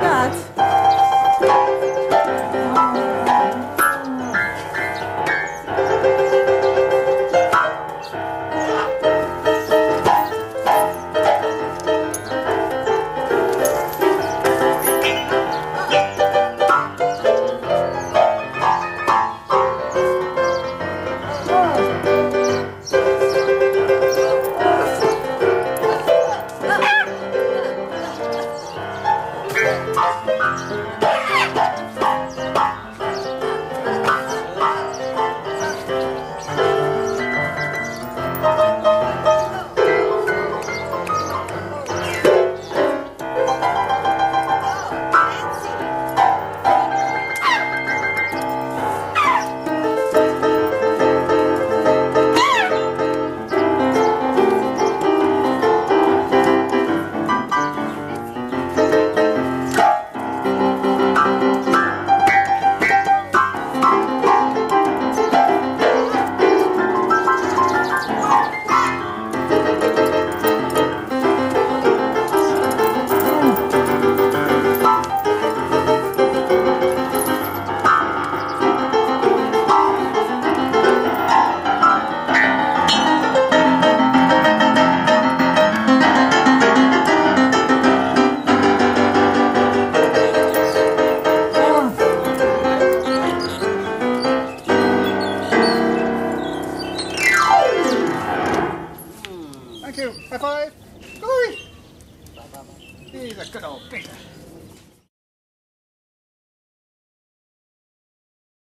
God. High five. Go. He's a good old beater.